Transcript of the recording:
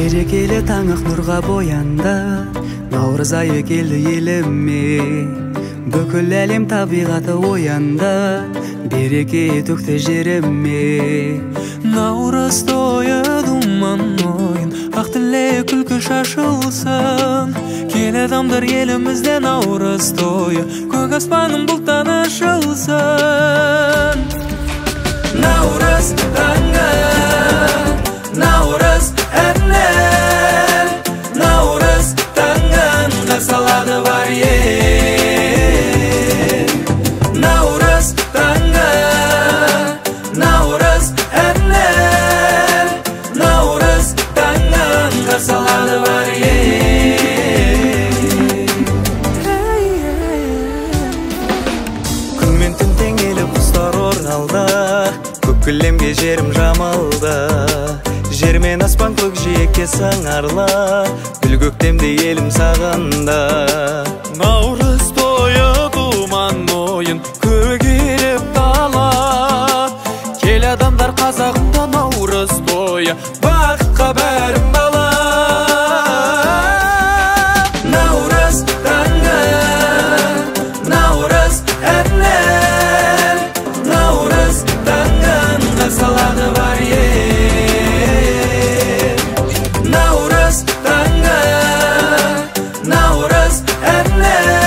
берекелі таң ақ нұрға боянды наурыз айы келді еліме. Бүкіл әлем табиғаты оянды береке төкті жеріме. Наурыз тойы думан ойын ақ тілек күлкі шашылсын. Кел адамдар елімізде наурыз тойы көк аспаным бұлттан ашылсын. Көк кілемге жерім жамалды жер мен аспан көкжиекке сыңарлы. Гүл көктемде елім сағынды. Наурыз тойы думан ойын көгеріп дала. Кел адамдар қазағымда наурыз тойы. and then